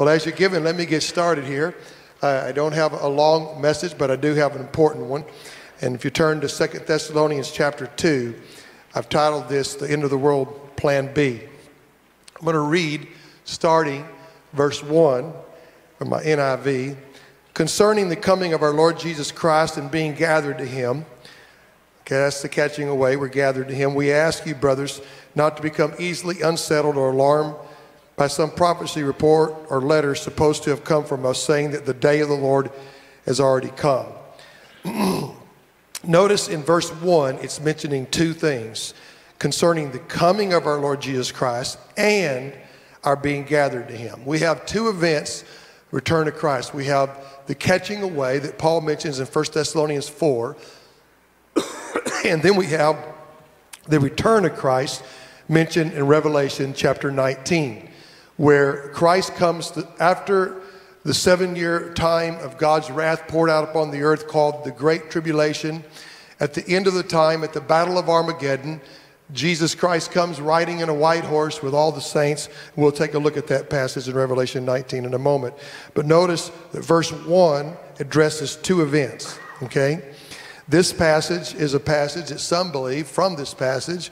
Well, as you're giving, let me get started here. Uh, I don't have a long message, but I do have an important one. And if you turn to Second Thessalonians chapter 2, I've titled this The End of the World Plan B. I'm going to read starting verse 1 from my NIV concerning the coming of our Lord Jesus Christ and being gathered to him. Okay, that's the catching away. We're gathered to him. We ask you, brothers, not to become easily unsettled or alarmed by some prophecy report or letter supposed to have come from us saying that the day of the Lord has already come. Notice in verse 1, it's mentioning two things concerning the coming of our Lord Jesus Christ and our being gathered to him. We have two events return to Christ. We have the catching away that Paul mentions in 1 Thessalonians 4. and then we have the return of Christ mentioned in Revelation chapter 19, where Christ comes to, after the seven year time of God's wrath poured out upon the earth called the Great Tribulation. At the end of the time, at the Battle of Armageddon, Jesus Christ comes riding in a white horse with all the saints. We'll take a look at that passage in Revelation 19 in a moment. But notice that verse 1 addresses two events, okay? This passage is a passage that some believe from this passage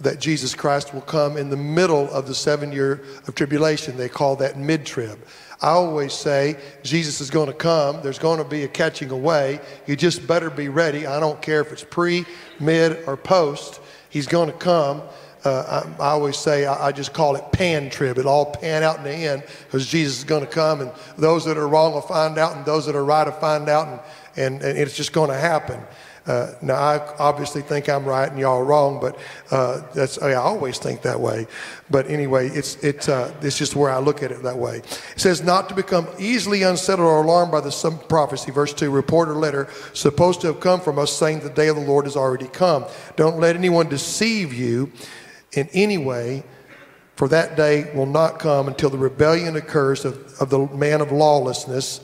that Jesus Christ will come in the middle of the seven year of tribulation. They call that mid trib. I always say Jesus is going to come. There's going to be a catching away. You just better be ready. I don't care if it's pre, mid, or post. He's going to come. Uh, I, I, always say I, I, just call it pan trib. It'll all pan out in the end because Jesus is going to come, and those that are wrong will find out, and those that are right will find out, and, and, and it's just going to happen. Uh, now, I obviously think I'm right and y'all wrong, but uh, that's I always think that way. But anyway, it's it's uh, it's just where I look at it that way. It says not to become easily unsettled or alarmed by the some prophecy. Verse two: report or letter supposed to have come from us, saying the day of the Lord has already come. Don't let anyone deceive you in any way. For that day will not come until the rebellion occurs of, of the man of lawlessness,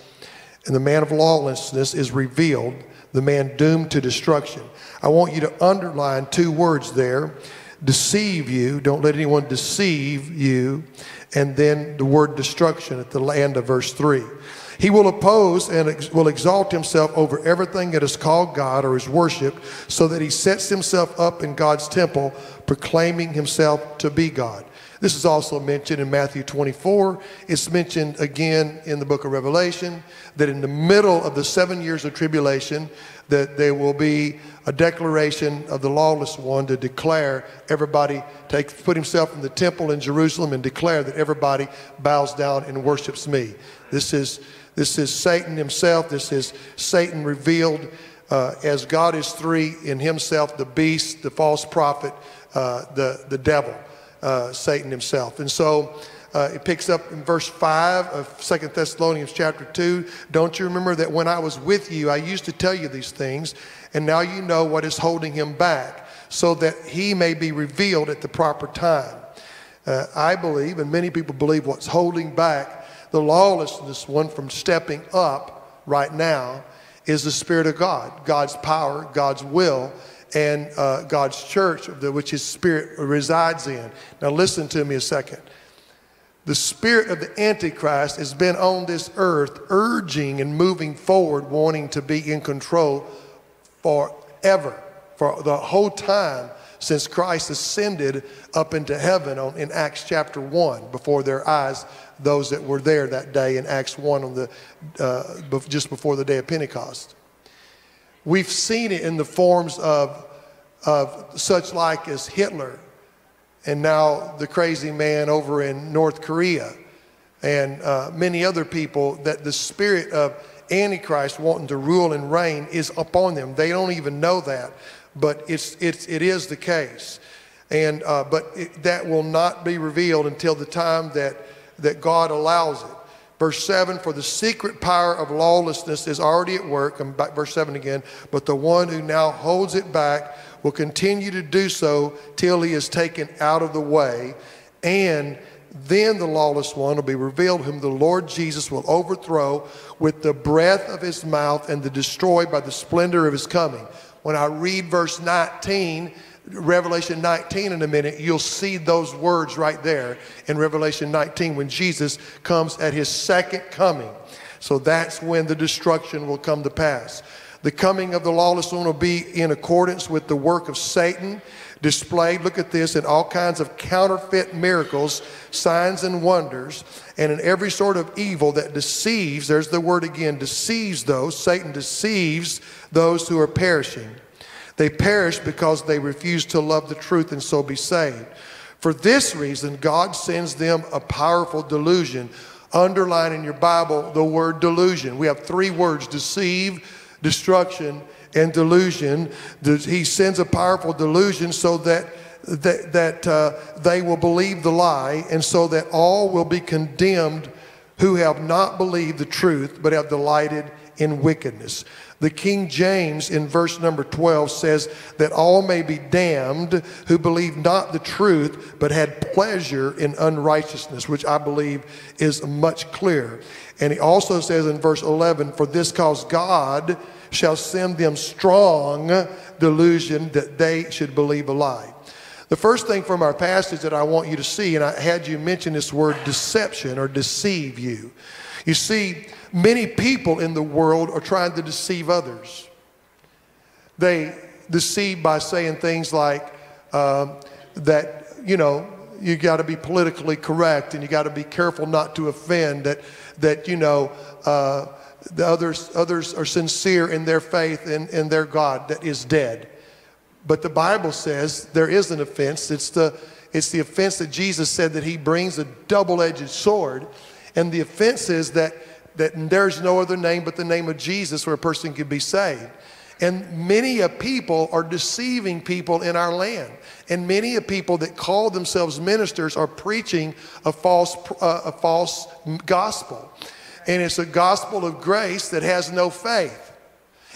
and the man of lawlessness is revealed the man doomed to destruction. I want you to underline two words there deceive you, don't let anyone deceive you, and then the word destruction at the end of verse 3. He will oppose and ex- will exalt himself over everything that is called God or is worshiped, so that he sets himself up in God's temple, proclaiming himself to be God. This is also mentioned in Matthew 24. It's mentioned again in the book of Revelation that in the middle of the seven years of tribulation, that there will be a declaration of the lawless one to declare everybody take put himself in the temple in Jerusalem and declare that everybody bows down and worships me. This is this is Satan himself. This is Satan revealed uh, as God is three in himself, the beast, the false prophet, uh, the the devil uh, Satan himself. And so uh, it picks up in verse 5 of Second Thessalonians chapter 2. Don't you remember that when I was with you, I used to tell you these things, and now you know what is holding him back, so that he may be revealed at the proper time. Uh, I believe, and many people believe, what's holding back the lawlessness one from stepping up right now is the Spirit of God, God's power, God's will, and uh, God's church, which His Spirit resides in. Now, listen to me a second. The spirit of the Antichrist has been on this earth, urging and moving forward, wanting to be in control forever, for the whole time since Christ ascended up into heaven on, in Acts chapter 1 before their eyes, those that were there that day in Acts 1 on the, uh, just before the day of Pentecost. We've seen it in the forms of, of such like as Hitler and now the crazy man over in North Korea and uh, many other people that the spirit of Antichrist wanting to rule and reign is upon them. They don't even know that, but it's, it's, it is the case. And, uh, but it, that will not be revealed until the time that, that God allows it. Verse 7 For the secret power of lawlessness is already at work. I'm back, verse 7 again. But the one who now holds it back will continue to do so till he is taken out of the way. And then the lawless one will be revealed, whom the Lord Jesus will overthrow with the breath of his mouth and the destroy by the splendor of his coming. When I read verse 19, Revelation 19 in a minute, you'll see those words right there in Revelation 19 when Jesus comes at his second coming. So that's when the destruction will come to pass. The coming of the lawless one will be in accordance with the work of Satan displayed, look at this, in all kinds of counterfeit miracles, signs, and wonders, and in every sort of evil that deceives, there's the word again, deceives those. Satan deceives those who are perishing. They perish because they refuse to love the truth and so be saved. For this reason, God sends them a powerful delusion. Underline in your Bible the word delusion. We have three words deceive, destruction, and delusion. He sends a powerful delusion so that that, that uh, they will believe the lie, and so that all will be condemned who have not believed the truth but have delighted in wickedness. The King James in verse number 12 says that all may be damned who believe not the truth but had pleasure in unrighteousness, which I believe is much clearer. And he also says in verse 11, For this cause God shall send them strong delusion that they should believe a lie. The first thing from our passage that I want you to see, and I had you mention this word deception or deceive you. You see, many people in the world are trying to deceive others. They deceive by saying things like uh, that, you know, you got to be politically correct and you got to be careful not to offend, that, that you know, uh, the others, others are sincere in their faith in, in their God that is dead. But the Bible says there is an offense. It's the, it's the offense that Jesus said that he brings a double edged sword. And the offense is that, that there's no other name but the name of Jesus where a person can be saved. And many a people are deceiving people in our land. And many a people that call themselves ministers are preaching a false, uh, a false gospel. And it's a gospel of grace that has no faith.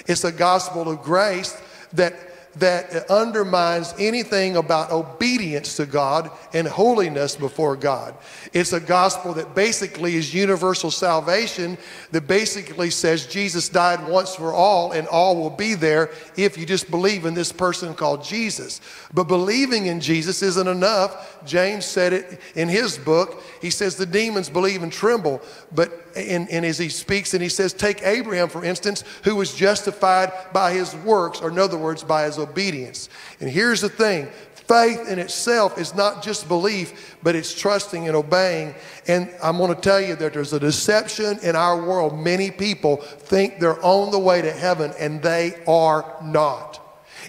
It's a gospel of grace that that undermines anything about obedience to God and holiness before God. It's a gospel that basically is universal salvation, that basically says Jesus died once for all and all will be there if you just believe in this person called Jesus. But believing in Jesus isn't enough. James said it in his book. He says the demons believe and tremble, but and, and as he speaks and he says, take Abraham, for instance, who was justified by his works, or in other words, by his obedience. And here's the thing faith in itself is not just belief, but it's trusting and obeying. And I'm going to tell you that there's a deception in our world. Many people think they're on the way to heaven, and they are not.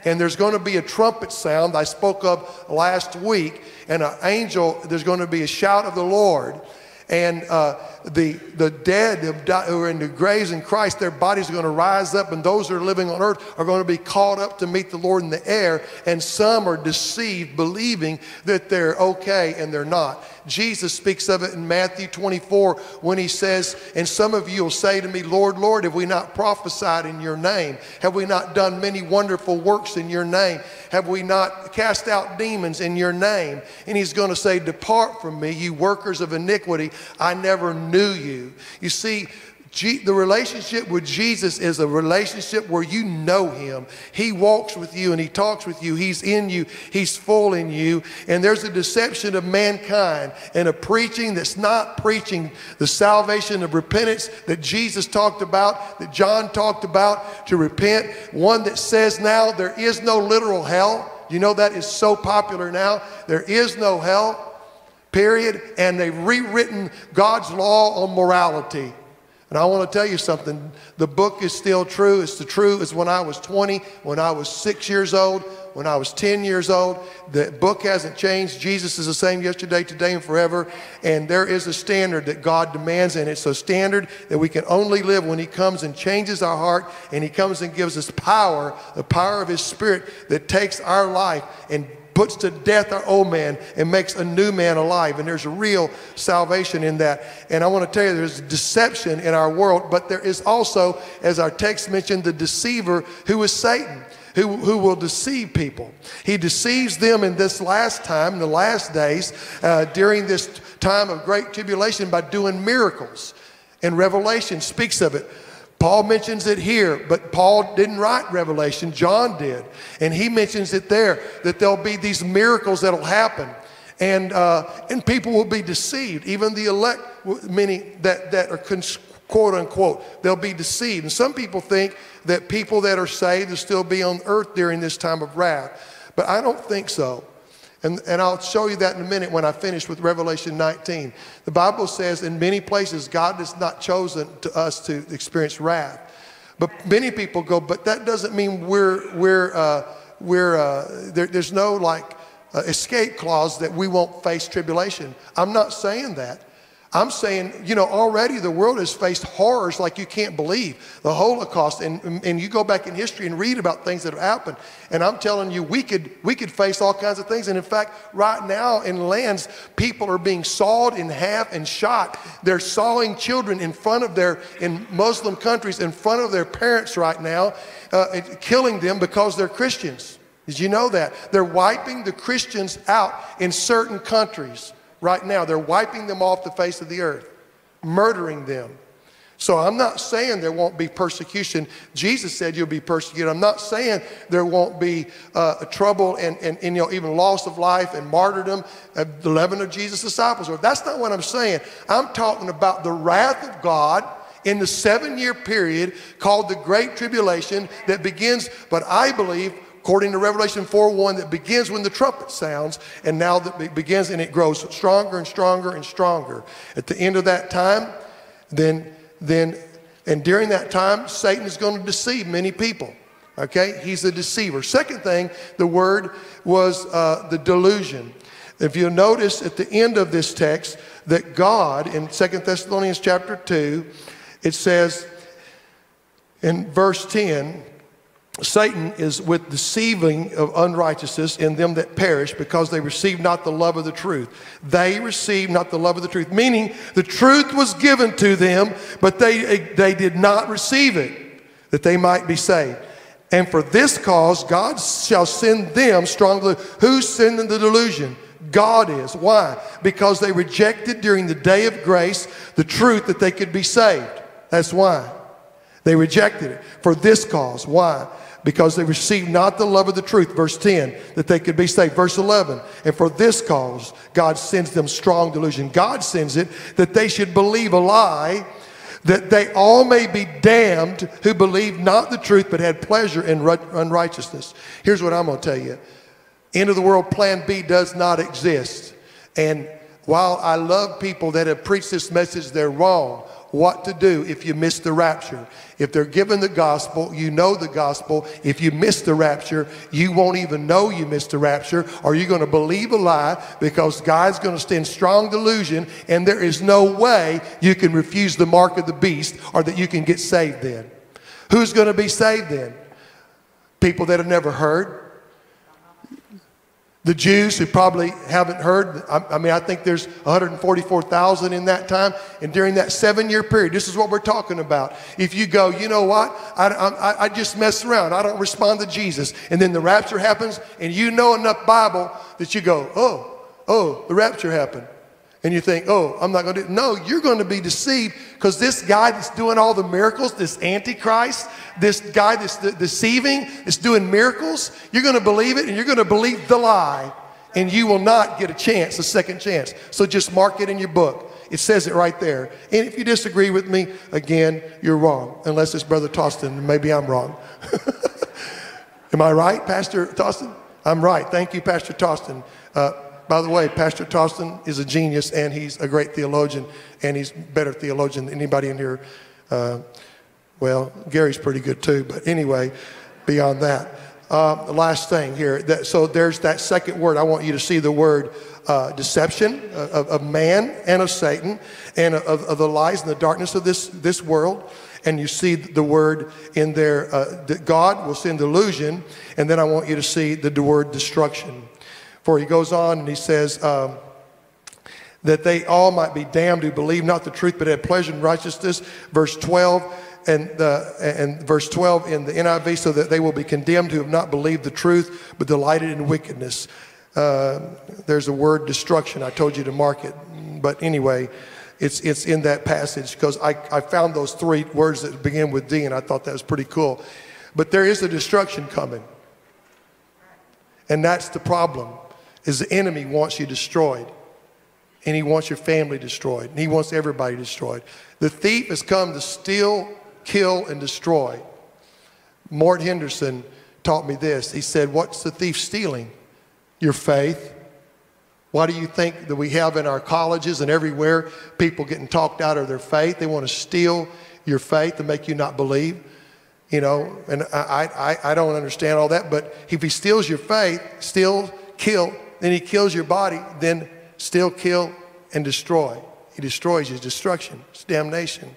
And there's going to be a trumpet sound I spoke of last week, and an angel, there's going to be a shout of the Lord and uh, the, the dead who are in the graves in Christ, their bodies are going to rise up, and those who are living on earth are going to be caught up to meet the Lord in the air. And some are deceived, believing that they're okay, and they're not. Jesus speaks of it in Matthew 24 when he says, And some of you will say to me, Lord, Lord, have we not prophesied in your name? Have we not done many wonderful works in your name? Have we not cast out demons in your name? And he's going to say, Depart from me, you workers of iniquity. I never knew you. You see, the relationship with Jesus is a relationship where you know him. He walks with you and he talks with you. He's in you. He's full in you. And there's a deception of mankind and a preaching that's not preaching the salvation of repentance that Jesus talked about, that John talked about to repent. One that says now there is no literal hell. You know that is so popular now. There is no hell, period. And they've rewritten God's law on morality. And I want to tell you something. The book is still true. It's the true as when I was 20, when I was six years old, when I was 10 years old. The book hasn't changed. Jesus is the same yesterday, today, and forever. And there is a standard that God demands, and it's a standard that we can only live when He comes and changes our heart and He comes and gives us power, the power of His Spirit that takes our life and puts to death our old man and makes a new man alive. And there's a real salvation in that. And I want to tell you, there's deception in our world, but there is also, as our text mentioned, the deceiver who is Satan. Who, who will deceive people. He deceives them in this last time, in the last days, uh, during this time of great tribulation by doing miracles. And Revelation speaks of it. Paul mentions it here, but Paul didn't write Revelation, John did. And he mentions it there that there'll be these miracles that'll happen. And, uh, and people will be deceived. Even the elect, many that, that are quote unquote, they'll be deceived. And some people think that people that are saved will still be on earth during this time of wrath. But I don't think so. And, and I'll show you that in a minute when I finish with Revelation 19. The Bible says in many places God has not chosen to us to experience wrath. But many people go, but that doesn't mean we're, we're, uh, we're uh, there, there's no like uh, escape clause that we won't face tribulation. I'm not saying that. I'm saying, you know, already the world has faced horrors like you can't believe. The Holocaust, and, and you go back in history and read about things that have happened. And I'm telling you, we could, we could face all kinds of things. And in fact, right now in lands, people are being sawed in half and shot. They're sawing children in front of their, in Muslim countries, in front of their parents right now, uh, killing them because they're Christians. Did you know that? They're wiping the Christians out in certain countries right now. They're wiping them off the face of the earth, murdering them. So I'm not saying there won't be persecution. Jesus said you'll be persecuted. I'm not saying there won't be uh, trouble and, and, and, you know, even loss of life and martyrdom. The 11 of Jesus' disciples. That's not what I'm saying. I'm talking about the wrath of God in the seven year period called the Great Tribulation that begins, but I believe, according to Revelation 4 1, that begins when the trumpet sounds, and now that begins and it grows stronger and stronger and stronger. At the end of that time, then, then, and during that time, Satan is going to deceive many people. Okay? He's a deceiver. Second thing, the word was uh, the delusion. If you'll notice at the end of this text that God, in Second Thessalonians chapter 2, it says in verse 10, Satan is with deceiving of unrighteousness in them that perish because they receive not the love of the truth. They receive not the love of the truth, meaning the truth was given to them, but they, they did not receive it, that they might be saved. And for this cause, God shall send them strongly. Who's sending the delusion? God is. Why? Because they rejected during the day of grace the truth that they could be saved. That's why. They rejected it for this cause. Why? because they received not the love of the truth, verse 10, that they could be saved. Verse 11, and for this cause, God sends them strong delusion. God sends it that they should believe a lie, that they all may be damned who believe not the truth, but had pleasure in unrighteousness. Here's what I'm going to tell you End of the world plan B does not exist. And while I love people that have preached this message, they're wrong what to do if you miss the rapture. If they're given the gospel, you know the gospel. If you miss the rapture, you won't even know you missed the rapture, or you're going to believe a lie because God's going to stand strong delusion, and there is no way you can refuse the mark of the beast or that you can get saved then. Who's going to be saved then? People that have never heard, the Jews who probably haven't heard, I, I mean, I think there's 144,000 in that time. And during that seven year period, this is what we're talking about. If you go, you know what? I, I, I just mess around. I don't respond to Jesus. And then the rapture happens, and you know enough Bible that you go, oh, oh, the rapture happened and you think, oh, I'm not going to do No, you're going to be deceived because this guy that's doing all the miracles, this Antichrist, this guy that's de- deceiving, is doing miracles, you're going to believe it and you're going to believe the lie and you will not get a chance, a second chance. So just mark it in your book. It says it right there. And if you disagree with me, again, you're wrong, unless it's Brother Toston. Maybe I'm wrong. Am I right, Pastor Toston? I'm right. Thank you, Pastor Toston. Uh, by the way, Pastor Toston is a genius and he's a great theologian, and he's better theologian than anybody in here. Uh, well, Gary's pretty good too, but anyway, beyond that. Uh, the last thing here. That, so there's that second word. I want you to see the word uh, deception of, of, man and of Satan and of, of, the lies and the darkness of this, this world. And you see the word in there uh, that God will send delusion. And then I want you to see the word destruction. For he goes on and he says, um, that they all might be damned who believe not the truth but had pleasure in righteousness. Verse 12 and, the, and verse 12 in the NIV, so that they will be condemned who have not believed the truth but delighted in wickedness. Uh, there's a word destruction. I told you to mark it. But anyway, it's, it's in that passage because I, I found those three words that begin with D and I thought that was pretty cool. But there is a destruction coming. And that's the problem is the enemy wants you destroyed. And he wants your family destroyed. And he wants everybody destroyed. The thief has come to steal, kill, and destroy. Mort Henderson taught me this. He said, What's the thief stealing? Your faith. Why do you think that we have in our colleges and everywhere people getting talked out of their faith? They want to steal your faith to make you not believe. You know, and I, I, I don't understand all that, but if he steals your faith, steal, kill, then he kills your body, then steal, kill, and destroy. He destroys you. Destruction. It's damnation.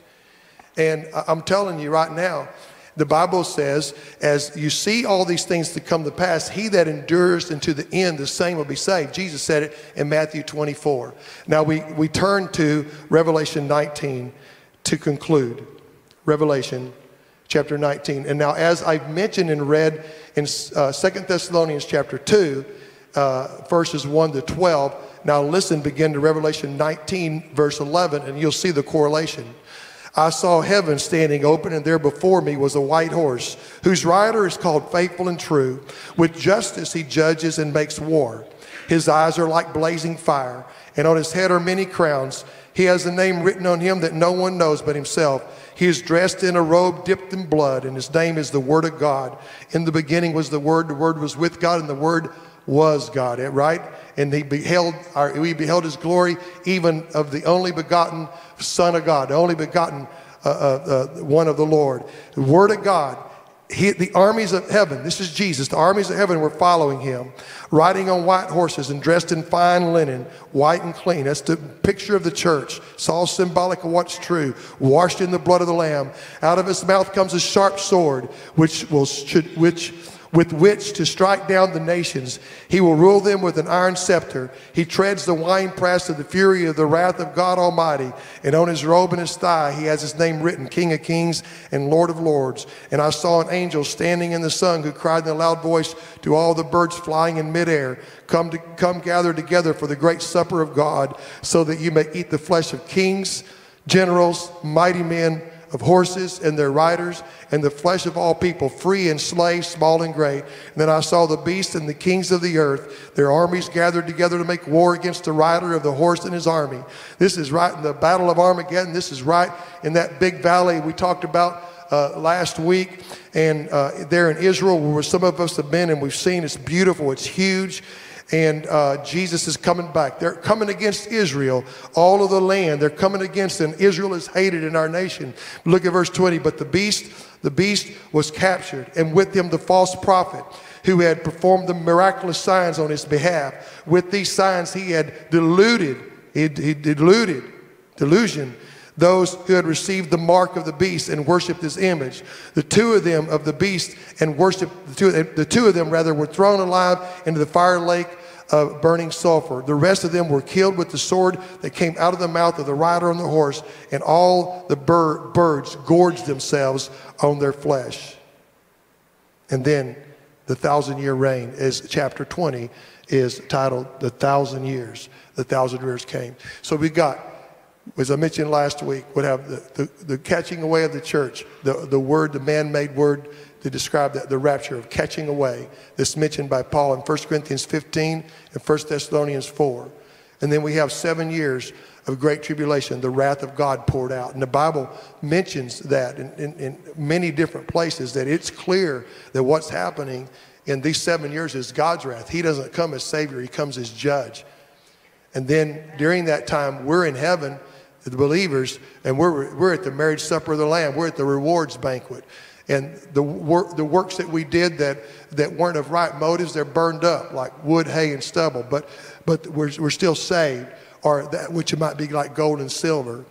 And I'm telling you right now, the Bible says, as you see all these things to come to pass, he that endures unto the end, the same will be saved. Jesus said it in Matthew 24. Now we, we turn to Revelation 19 to conclude. Revelation chapter 19. And now, as I've mentioned and read in uh, 2 Thessalonians chapter 2, uh, verses 1 to 12, now listen, begin to Revelation 19, verse 11, and you'll see the correlation. I saw heaven standing open, and there before me was a white horse, whose rider is called Faithful and True. With justice he judges and makes war. His eyes are like blazing fire, and on his head are many crowns. He has a name written on him that no one knows but himself. He is dressed in a robe dipped in blood, and his name is the Word of God. In the beginning was the Word, the Word was with God, and the Word was God, right? And he beheld our, we beheld his glory, even of the only begotten Son of God, the only begotten uh, uh, uh, one of the Lord. The Word of God. He, the armies of heaven, this is Jesus, the armies of heaven were following him, riding on white horses and dressed in fine linen, white and clean. That's the picture of the church. It's all symbolic of what's true. Washed in the blood of the Lamb. Out of his mouth comes a sharp sword, which will should, which with which to strike down the nations. He will rule them with an iron scepter. He treads the winepress of the fury of the wrath of God Almighty. And on his robe and his thigh, he has his name written, King of Kings and Lord of Lords. And I saw an angel standing in the sun who cried in a loud voice to all the birds flying in midair, Come, to, come gather together for the great supper of God, so that you may eat the flesh of kings, generals, mighty men, of horses and their riders, and the flesh of all people, free and slave, small and great. And then I saw the beasts and the kings of the earth, their armies gathered together to make war against the rider of the horse and his army. This is right in the battle of Armageddon. This is right in that big valley we talked about uh, last week, and uh, there in Israel, where some of us have been, and we've seen it's beautiful, it's huge and uh, Jesus is coming back. They're coming against Israel, all of the land. They're coming against, and Israel is hated in our nation. Look at verse 20. But the beast, the beast was captured, and with him the false prophet who had performed the miraculous signs on his behalf. With these signs, he had deluded, he, he deluded, delusion those who had received the mark of the beast and worshiped his image. The two of them of the beast and worshiped, the two, the two of them rather were thrown alive into the fire lake of burning sulfur. The rest of them were killed with the sword that came out of the mouth of the rider on the horse, and all the bir- birds gorged themselves on their flesh. And then the thousand year reign is chapter 20 is titled The Thousand Years. The thousand years came. So we've got as I mentioned last week, would have the, the, the, catching away of the church, the, the word, the man made word to describe that, the rapture of catching away. This mentioned by Paul in 1 Corinthians 15 and 1 Thessalonians 4. And then we have seven years of great tribulation, the wrath of God poured out. And the Bible mentions that in, in, in many different places, that it's clear that what's happening in these seven years is God's wrath. He doesn't come as Savior, He comes as Judge. And then during that time, we're in heaven the believers, and we're, we're at the marriage supper of the Lamb. We're at the rewards banquet. And the, work, the works that we did that, that weren't of right motives, they're burned up like wood, hay, and stubble. But, but we're, we're still saved, or that which might be like gold and silver.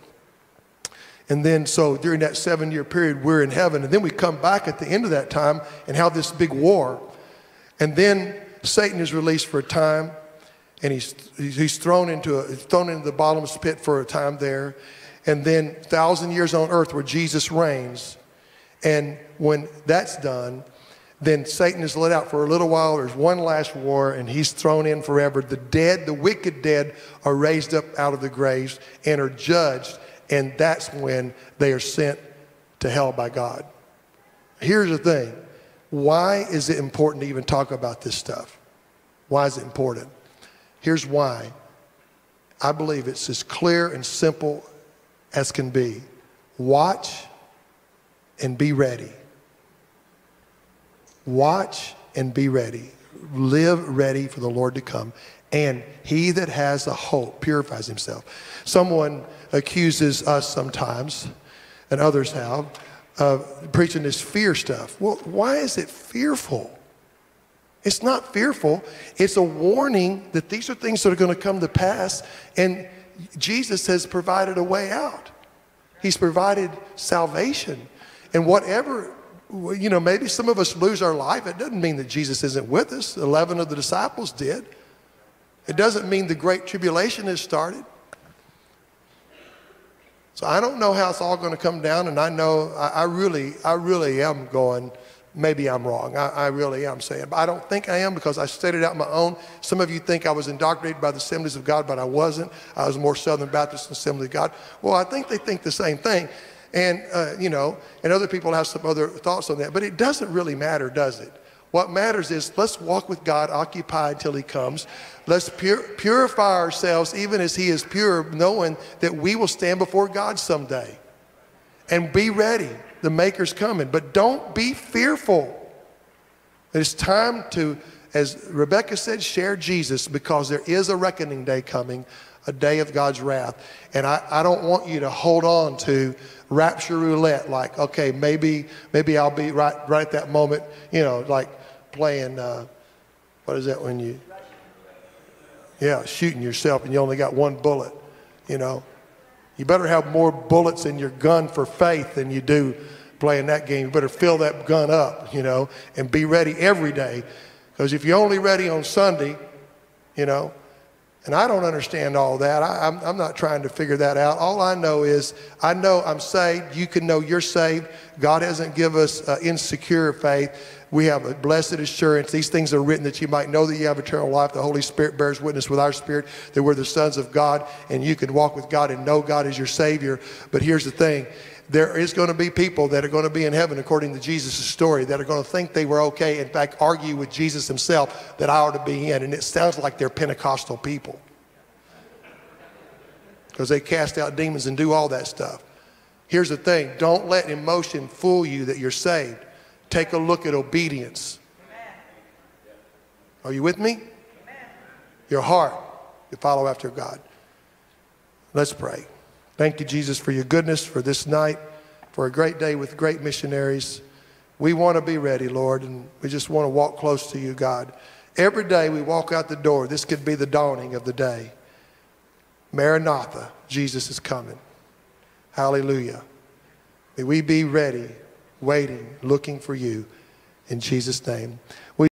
And then, so during that seven year period, we're in heaven. And then we come back at the end of that time and have this big war. And then Satan is released for a time and he's, he's thrown into a, thrown into the bottomless pit for a time there. And then thousand years on earth where Jesus reigns. And when that's done, then Satan is let out for a little while. There's one last war, and he's thrown in forever. The dead, the wicked dead, are raised up out of the graves and are judged, and that's when they are sent to hell by God. Here's the thing why is it important to even talk about this stuff? Why is it important? Here's why. I believe it's as clear and simple as can be. Watch and be ready. Watch and be ready. Live ready for the Lord to come. And he that has a hope purifies himself. Someone accuses us sometimes, and others have, of preaching this fear stuff. Well, why is it fearful? It's not fearful. It's a warning that these are things that are going to come to pass, and Jesus has provided a way out. He's provided salvation. And whatever, you know, maybe some of us lose our life. It doesn't mean that Jesus isn't with us. 11 of the disciples did. It doesn't mean the great tribulation has started. So I don't know how it's all going to come down, and I know I, I really, I really am going maybe I'm wrong. I, I, really am saying. But I don't think I am because I studied out my own. Some of you think I was indoctrinated by the Assemblies of God, but I wasn't. I was more Southern Baptist than Assembly of God. Well, I think they think the same thing. And, uh, you know, and other people have some other thoughts on that. But it doesn't really matter, does it? What matters is let's walk with God occupied till He comes. Let's pur- purify ourselves even as He is pure, knowing that we will stand before God someday. And be ready the Maker's coming. But don't be fearful. It's time to, as Rebecca said, share Jesus because there is a reckoning day coming, a day of God's wrath. And I, I don't want you to hold on to rapture roulette, like, okay, maybe, maybe I'll be right, right at that moment, you know, like playing, uh, what is that when you, yeah, shooting yourself and you only got one bullet, you know. You better have more bullets in your gun for faith than you do playing that game. You better fill that gun up, you know, and be ready every day. Because if you're only ready on Sunday, you know, and I don't understand all that. I, am I'm, I'm not trying to figure that out. All I know is I know I'm saved. You can know you're saved. God hasn't given us uh, insecure faith. We have a blessed assurance. These things are written that you might know that you have eternal life. The Holy Spirit bears witness with our spirit that we're the sons of God and you can walk with God and know God as your Savior. But here's the thing there is going to be people that are going to be in heaven, according to Jesus' story, that are going to think they were okay. In fact, argue with Jesus himself that I ought to be in. And it sounds like they're Pentecostal people because they cast out demons and do all that stuff. Here's the thing don't let emotion fool you that you're saved. Take a look at obedience. Are you with me? Your heart, you follow after God. Let's pray. Thank you, Jesus, for your goodness, for this night, for a great day with great missionaries. We want to be ready, Lord, and we just want to walk close to you, God. Every day we walk out the door, this could be the dawning of the day. Maranatha, Jesus is coming. Hallelujah. May we be ready waiting, looking for you. In Jesus' name. We